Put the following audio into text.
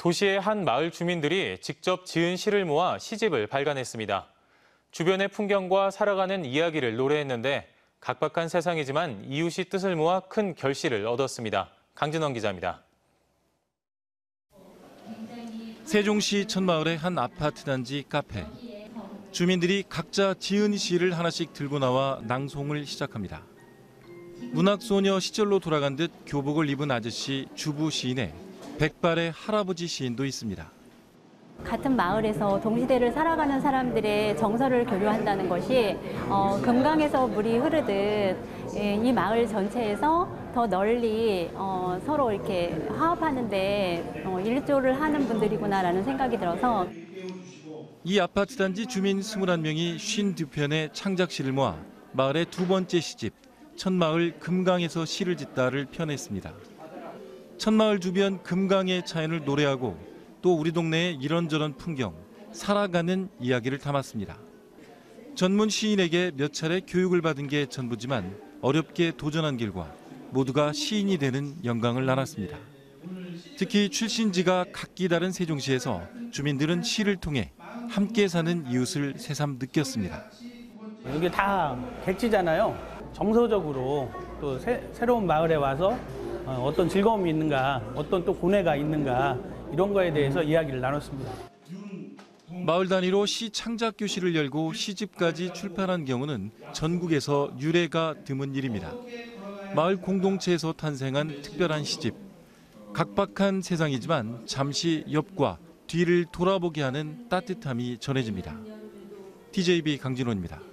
도시의 한 마을 주민들이 직접 지은 시를 모아 시집을 발간했습니다. 주변의 풍경과 살아가는 이야기를 노래했는데 각박한 세상이지만 이웃이 뜻을 모아 큰 결실을 얻었습니다. 강진원 기자입니다. 세종시 천마을의 한 아파트 단지 카페. 주민들이 각자 지은 시를 하나씩 들고 나와 낭송을 시작합니다. 문학소녀 시절로 돌아간 듯 교복을 입은 아저씨 주부 시인의 백발의 할아버지 시인도 있습니다. 같은 마을에서 동시대를 살아가는 사람들의 정서를 교류한다는 것이 어, 금강에서 물이 흐르듯 예, 이 마을 전체에서 더 널리 어, 서로 이렇게 화합하는데 어, 일조를 하는 분들이구나라는 생각이 들어서 이 아파트 단지 주민 21명이 52편의 창작시를 모아 마을의 두 번째 시집 천마을 금강에서 시를 짓다를 펴냈습니다. 천마을 주변 금강의 자연을 노래하고 또 우리 동네의 이런저런 풍경, 살아가는 이야기를 담았습니다. 전문 시인에게 몇 차례 교육을 받은 게 전부지만 어렵게 도전한 결과 모두가 시인이 되는 영광을 나눴습니다. 특히 출신지가 각기 다른 세종시에서 주민들은 시를 통해 함께 사는 이웃을 새삼 느꼈습니다. 이게 다 객지잖아요. 정서적으로 또 새, 새로운 마을에 와서 어, 어떤 즐거움이 있는가, 어떤 또 고뇌가 있는가 이런 거에 대해서 이야기를 나눴습니다. 마을 단위로 시 창작 교실을 열고 시집까지 출판한 경우는 전국에서 유례가 드문 일입니다. 마을 공동체에서 탄생한 특별한 시집. 각박한 세상이지만 잠시 옆과 뒤를 돌아보게 하는 따뜻함이 전해집니다. TJB 강진호입니다.